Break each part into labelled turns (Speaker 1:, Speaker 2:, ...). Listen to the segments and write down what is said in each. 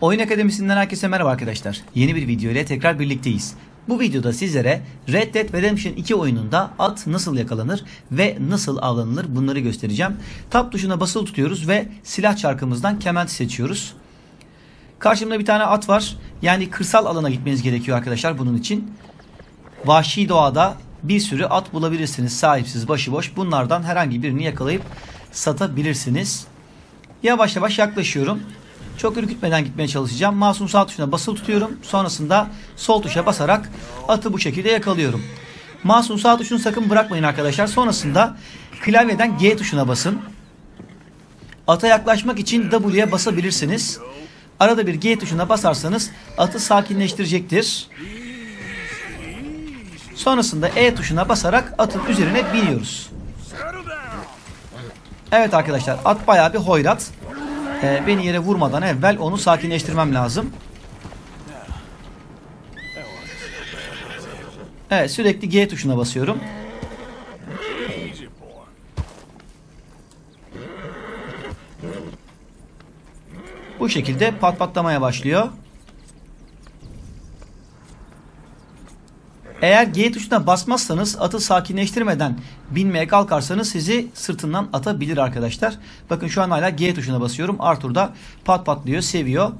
Speaker 1: Oyun Akademisi'nden herkese merhaba arkadaşlar. Yeni bir video ile tekrar birlikteyiz. Bu videoda sizlere Red Dead Redemption 2 oyununda at nasıl yakalanır ve nasıl avlanılır bunları göstereceğim. Tab tuşuna basılı tutuyoruz ve silah çarkımızdan kement seçiyoruz. Karşımda bir tane at var. Yani kırsal alana gitmeniz gerekiyor arkadaşlar bunun için. Vahşi doğada bir sürü at bulabilirsiniz sahipsiz başıboş. Bunlardan herhangi birini yakalayıp satabilirsiniz. Yavaş yavaş yaklaşıyorum. Çok ürkütmeden gitmeye çalışacağım. Masum sağ tuşuna basılı tutuyorum. Sonrasında sol tuşa basarak atı bu şekilde yakalıyorum. Masum sağ tuşunu sakın bırakmayın arkadaşlar. Sonrasında klavyeden G tuşuna basın. Ata yaklaşmak için W'ye basabilirsiniz. Arada bir G tuşuna basarsanız atı sakinleştirecektir. Sonrasında E tuşuna basarak atın üzerine biniyoruz. Evet arkadaşlar at bayağı bir hoyrat. Ee, beni yere vurmadan evvel onu sakinleştirmem lazım. Evet sürekli G tuşuna basıyorum. Bu şekilde pat patlamaya başlıyor. Eğer G tuşuna basmazsanız atı sakinleştirmeden binmeye kalkarsanız sizi sırtından atabilir arkadaşlar. Bakın şu an hala G tuşuna basıyorum. Arthur da pat patlıyor, seviyor.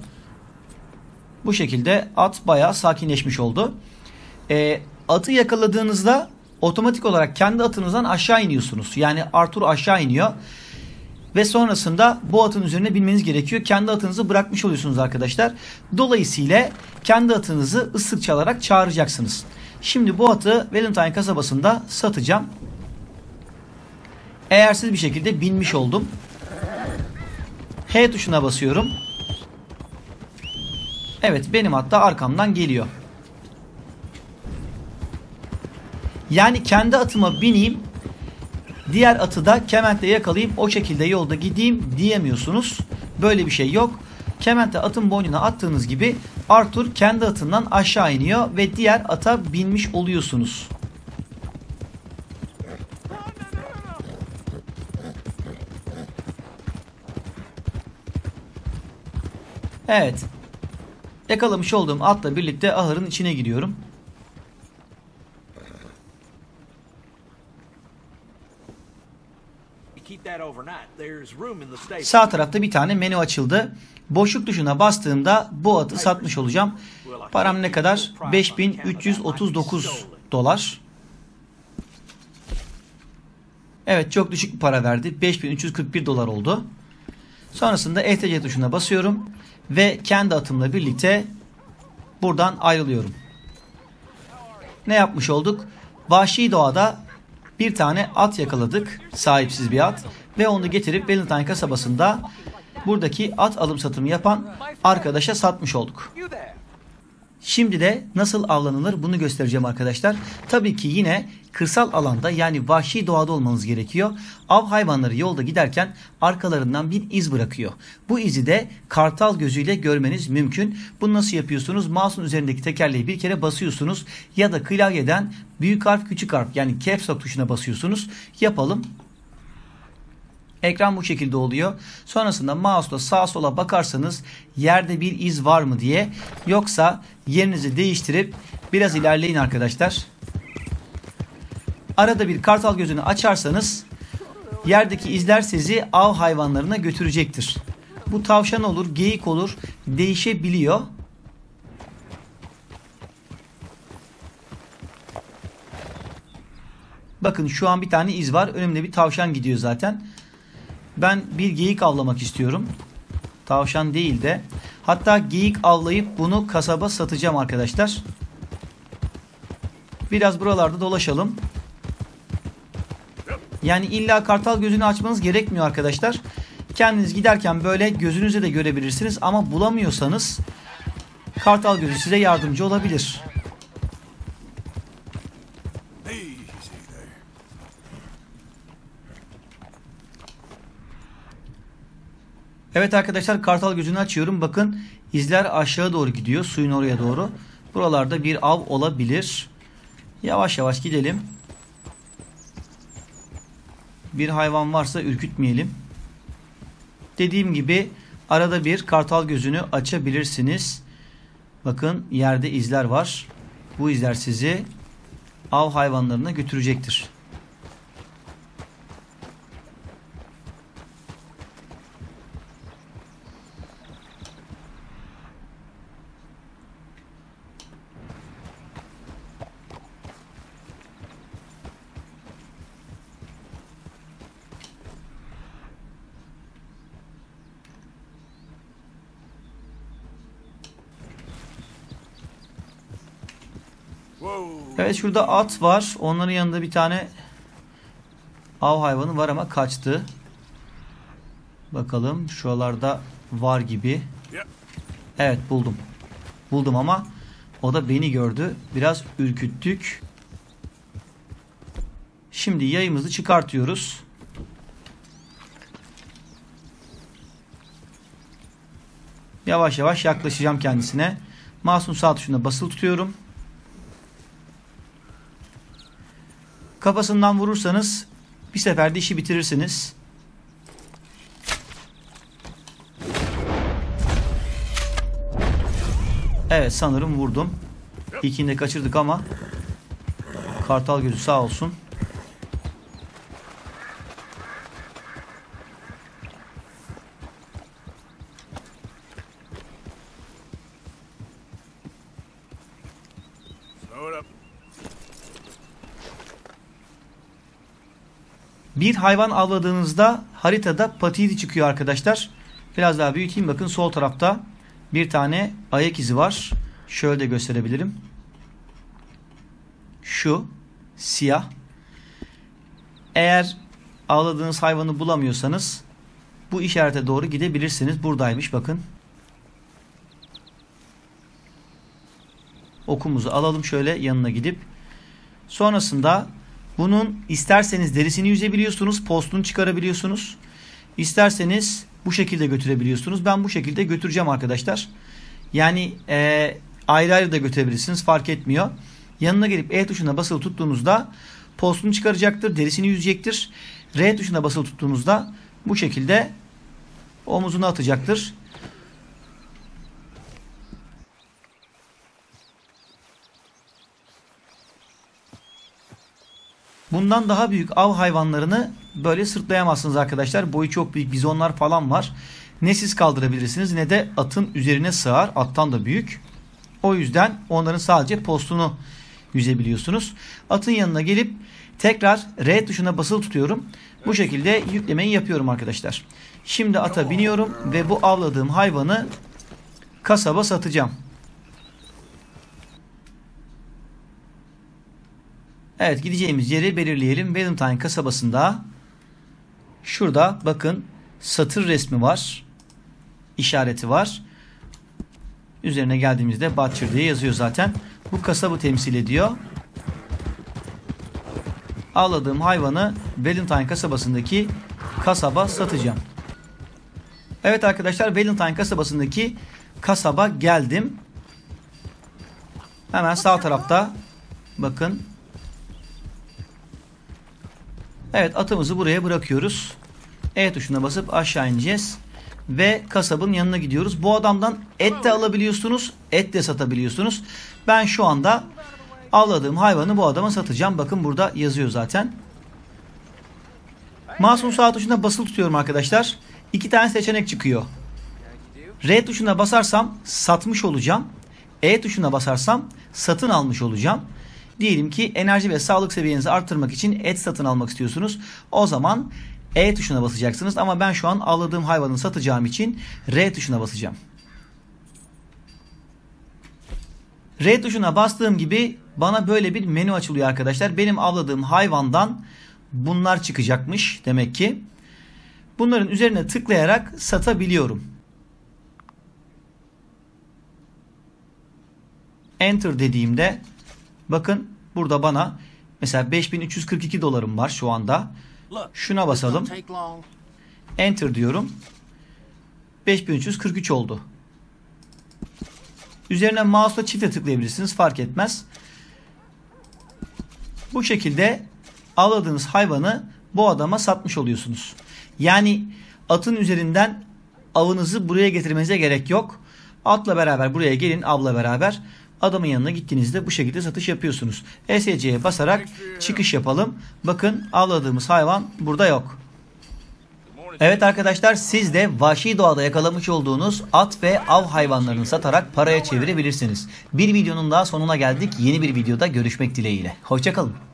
Speaker 1: Bu şekilde at bayağı sakinleşmiş oldu. E, atı yakaladığınızda otomatik olarak kendi atınızdan aşağı iniyorsunuz. Yani Arthur aşağı iniyor. Ve sonrasında bu atın üzerine binmeniz gerekiyor. Kendi atınızı bırakmış oluyorsunuz arkadaşlar. Dolayısıyla kendi atınızı ıslık çalarak çağıracaksınız. Şimdi bu atı Valentine kasabasında satacağım. Eğersiz bir şekilde binmiş oldum. H tuşuna basıyorum. Evet benim at da arkamdan geliyor. Yani kendi atıma bineyim. Diğer atı da kementle yakalayayım. O şekilde yolda gideyim diyemiyorsunuz. Böyle bir şey yok. Kemente atın boynuna attığınız gibi Arthur kendi atından aşağı iniyor ve diğer ata binmiş oluyorsunuz. Evet. Yakalamış olduğum atla birlikte ahırın içine giriyorum. Sağ tarafta bir tane menü açıldı. Boşluk tuşuna bastığımda bu atı satmış olacağım. Param ne kadar? 5339 dolar. Evet çok düşük bir para verdi. 5341 dolar oldu. Sonrasında ETC tuşuna basıyorum. Ve kendi atımla birlikte buradan ayrılıyorum. Ne yapmış olduk? Vahşi doğada bir tane at yakaladık. Sahipsiz bir at. Ve onu getirip Valentine kasabasında buradaki at alım satımı yapan arkadaşa satmış olduk. Şimdi de nasıl avlanılır bunu göstereceğim arkadaşlar. Tabii ki yine kırsal alanda yani vahşi doğada olmanız gerekiyor. Av hayvanları yolda giderken arkalarından bir iz bırakıyor. Bu izi de kartal gözüyle görmeniz mümkün. Bunu nasıl yapıyorsunuz? Mouse'un üzerindeki tekerleği bir kere basıyorsunuz ya da klavyeden büyük harf küçük harf yani caps lock tuşuna basıyorsunuz. Yapalım. Ekran bu şekilde oluyor. Sonrasında mouse'la sağa sola bakarsanız yerde bir iz var mı diye. Yoksa yerinizi değiştirip biraz ilerleyin arkadaşlar. Arada bir kartal gözünü açarsanız yerdeki izler sizi av hayvanlarına götürecektir. Bu tavşan olur, geyik olur, değişebiliyor. Bakın şu an bir tane iz var. Önümde bir tavşan gidiyor zaten. Ben bir geyik avlamak istiyorum. Tavşan değil de. Hatta geyik avlayıp bunu kasaba satacağım arkadaşlar. Biraz buralarda dolaşalım. Yani illa kartal gözünü açmanız gerekmiyor arkadaşlar. Kendiniz giderken böyle gözünüze de görebilirsiniz ama bulamıyorsanız kartal gözü size yardımcı olabilir. Evet arkadaşlar kartal gözünü açıyorum. Bakın izler aşağı doğru gidiyor. Suyun oraya doğru. Buralarda bir av olabilir. Yavaş yavaş gidelim. Bir hayvan varsa ürkütmeyelim. Dediğim gibi arada bir kartal gözünü açabilirsiniz. Bakın yerde izler var. Bu izler sizi av hayvanlarına götürecektir. Evet şurada at var. Onların yanında bir tane av hayvanı var ama kaçtı. Bakalım şuralarda var gibi. Evet buldum. Buldum ama o da beni gördü. Biraz ürküttük. Şimdi yayımızı çıkartıyoruz. Yavaş yavaş yaklaşacağım kendisine. Masum sağ tuşuna basılı tutuyorum. Kafasından vurursanız bir seferde işi bitirirsiniz. Evet sanırım vurdum. İlkini de kaçırdık ama kartal gözü sağ olsun. Bir hayvan avladığınızda haritada patidi çıkıyor arkadaşlar. Biraz daha büyüteyim bakın sol tarafta bir tane ayak izi var. Şöyle de gösterebilirim. Şu siyah. Eğer avladığınız hayvanı bulamıyorsanız bu işarete doğru gidebilirsiniz. Buradaymış bakın. Okumuzu alalım şöyle yanına gidip. Sonrasında bunun isterseniz derisini yüzebiliyorsunuz, postunu çıkarabiliyorsunuz. İsterseniz bu şekilde götürebiliyorsunuz. Ben bu şekilde götüreceğim arkadaşlar. Yani e, ayrı ayrı da götürebilirsiniz fark etmiyor. Yanına gelip E tuşuna basılı tuttuğunuzda postunu çıkaracaktır, derisini yüzecektir. R tuşuna basılı tuttuğunuzda bu şekilde omuzunu atacaktır. Bundan daha büyük av hayvanlarını böyle sırtlayamazsınız arkadaşlar. Boyu çok büyük bizonlar falan var. Ne siz kaldırabilirsiniz ne de atın üzerine sığar. Attan da büyük. O yüzden onların sadece postunu yüzebiliyorsunuz. Atın yanına gelip tekrar R tuşuna basılı tutuyorum. Bu şekilde yüklemeyi yapıyorum arkadaşlar. Şimdi ata biniyorum ve bu avladığım hayvanı kasaba satacağım. Evet gideceğimiz yeri belirleyelim. Valentine kasabasında şurada bakın satır resmi var. işareti var. Üzerine geldiğimizde Butcher diye yazıyor zaten. Bu kasabı temsil ediyor. Ağladığım hayvanı Valentine kasabasındaki kasaba satacağım. Evet arkadaşlar Valentine kasabasındaki kasaba geldim. Hemen sağ tarafta bakın Evet atımızı buraya bırakıyoruz. E tuşuna basıp aşağı ineceğiz. Ve kasabın yanına gidiyoruz. Bu adamdan et de alabiliyorsunuz. Et de satabiliyorsunuz. Ben şu anda avladığım hayvanı bu adama satacağım. Bakın burada yazıyor zaten. Masum sağ tuşuna basılı tutuyorum arkadaşlar. İki tane seçenek çıkıyor. R tuşuna basarsam satmış olacağım. E tuşuna basarsam satın almış olacağım. Diyelim ki enerji ve sağlık seviyenizi arttırmak için et satın almak istiyorsunuz. O zaman E tuşuna basacaksınız ama ben şu an avladığım hayvanı satacağım için R tuşuna basacağım. R tuşuna bastığım gibi bana böyle bir menü açılıyor arkadaşlar. Benim avladığım hayvandan bunlar çıkacakmış demek ki. Bunların üzerine tıklayarak satabiliyorum. Enter dediğimde Bakın burada bana mesela 5342 dolarım var şu anda. Şuna basalım. Enter diyorum. 5343 oldu. Üzerine mouse'la çifte tıklayabilirsiniz. Fark etmez. Bu şekilde avladığınız hayvanı bu adama satmış oluyorsunuz. Yani atın üzerinden avınızı buraya getirmenize gerek yok. Atla beraber buraya gelin avla beraber. Adamın yanına gittiğinizde bu şekilde satış yapıyorsunuz. ESC'ye basarak çıkış yapalım. Bakın avladığımız hayvan burada yok. Evet arkadaşlar siz de vahşi doğada yakalamış olduğunuz at ve av hayvanlarını satarak paraya çevirebilirsiniz. Bir videonun daha sonuna geldik. Yeni bir videoda görüşmek dileğiyle. Hoşçakalın.